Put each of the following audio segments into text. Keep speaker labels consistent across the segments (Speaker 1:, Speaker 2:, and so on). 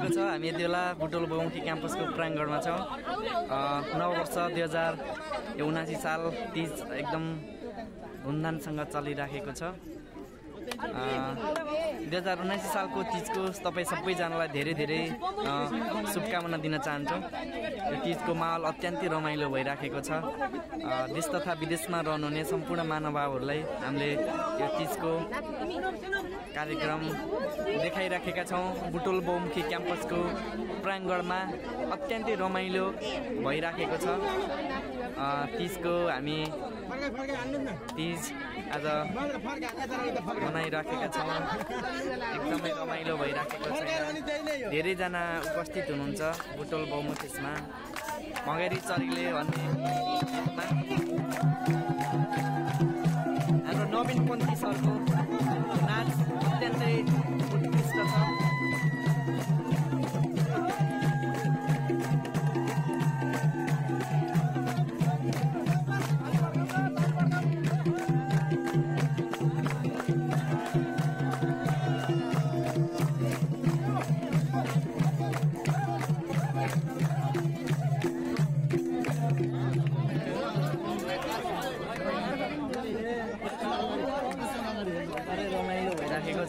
Speaker 1: हामी यति बेला बुटोल बहुमुखी क्याम्पसको प्राङ्गणमा छौँ। नौ वर्ष दुई हजार उनासी साल तिज एकदम धुमधामसँग चलिराखेको छ। दुई हजार उनासी सालको तिजको तपाईँ सबैजनालाई धेरै धेरै शुभकामना दिन चाहन्छौँ। यो तिजको माहौल अत्यन्तै रमाइलो भइराखेको छ। देश तथा विदेशमा रहनुहुने सम्पूर्ण महानुभावहरूलाई हामीले यो तिजको कार्यक्रम देखाइराखेका छौँ। बुटोल बहुमुखी क्याम्पसको प्राङ्गणमा अत्यन्तै रमाइलो भइराखेको छ। तिजको हामी तिज आज मनाइराखेका छौँ। एकदमै रमाइलो भइराखेको छ। धेरैजना उपस्थित हुनुहुन्छ बुटोल बहुमुखेसमा। मगेरी चरीले भन्ने हाम्रो नवीन पन्थी सरको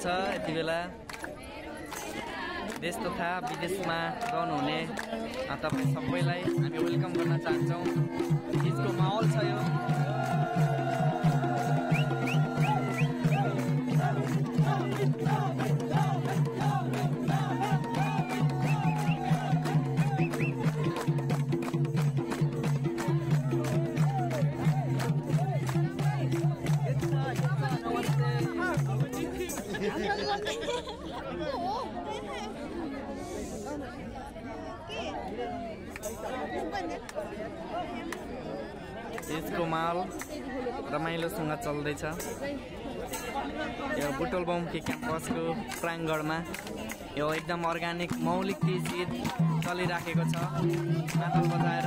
Speaker 1: छ यति बेला? देश तथा विदेशमा रहनुहुने तपाईँ सबैलाई हामी वेलकम गर्न चाहन्छौँ। तिजको माहौल छ यो। तिजको माहौल रमाइलोसँग चल्दैछ। यो बुटोल बहुमुखी क्याम्पसको प्राङ्गणमा यो एकदम अर्ग्यानिक मौलिक गीत चलिराखेको छ। मादल बजाएर।